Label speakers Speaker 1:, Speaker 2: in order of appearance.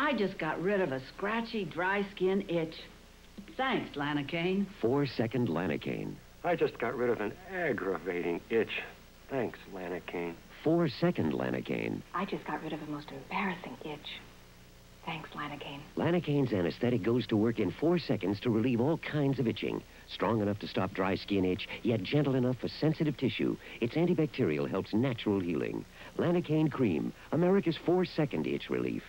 Speaker 1: I just got rid of a scratchy, dry skin itch. Thanks, Lanacane.
Speaker 2: Four second Lanacane.
Speaker 3: I just got rid of an aggravating itch. Thanks, Lanacane.
Speaker 2: Four second Lanacane.
Speaker 4: I just got rid of a most embarrassing itch. Thanks, Lanacane.
Speaker 2: Lanacane's anesthetic goes to work in four seconds to relieve all kinds of itching. Strong enough to stop dry skin itch, yet gentle enough for sensitive tissue. Its antibacterial helps natural healing. Lanacane Cream, America's four second itch relief.